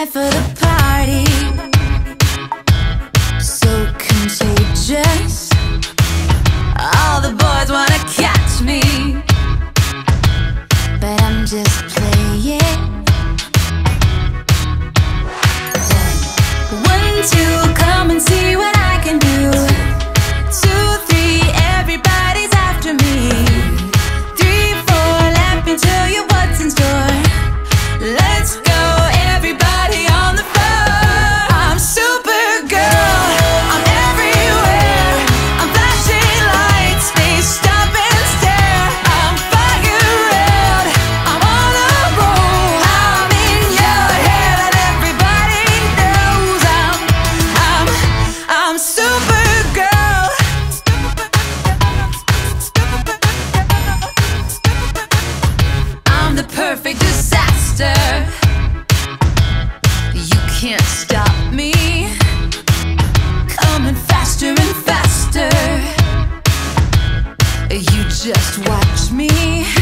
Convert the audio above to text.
life for the perfect disaster. You can't stop me. Coming faster and faster. You just watch me.